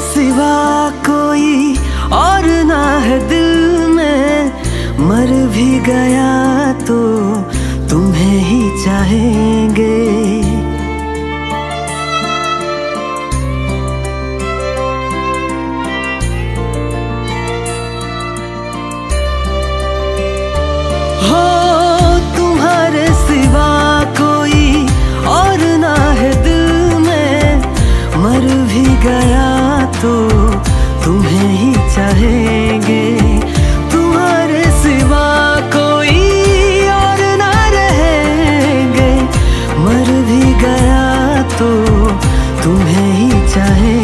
सिवा कोई और ना है दिल में। मर भी गया तो तुम्हें ही चाहेंगे। हो तुम्हें ही चाहेंगे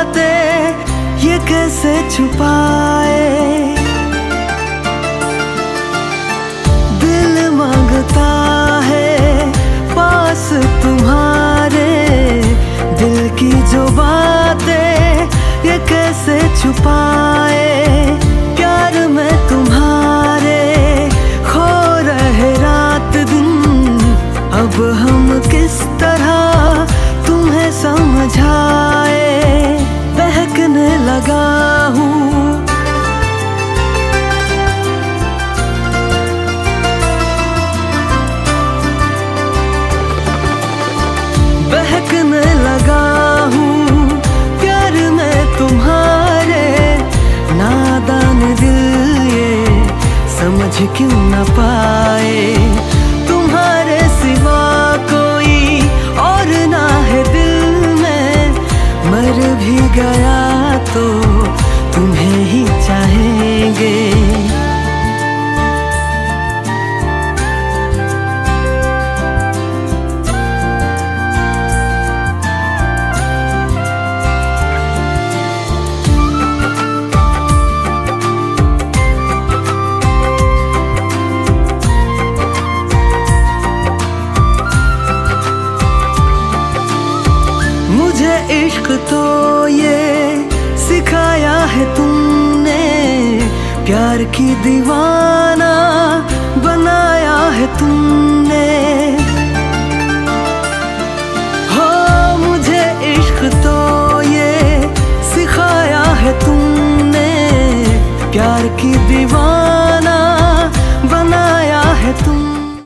बातें ये कैसे छुपाए? दिल माँगता है पास तुम्हारे। दिल की जो बातें ये कैसे छुपाए? प्यार में तुम्हारे समझ क्यों न पाए? तुम्हारे सिवा इश्क तो ये सिखाया है तुमने। प्यार की दीवाना बनाया है तुमने। हो मुझे इश्क तो ये सिखाया है तुमने।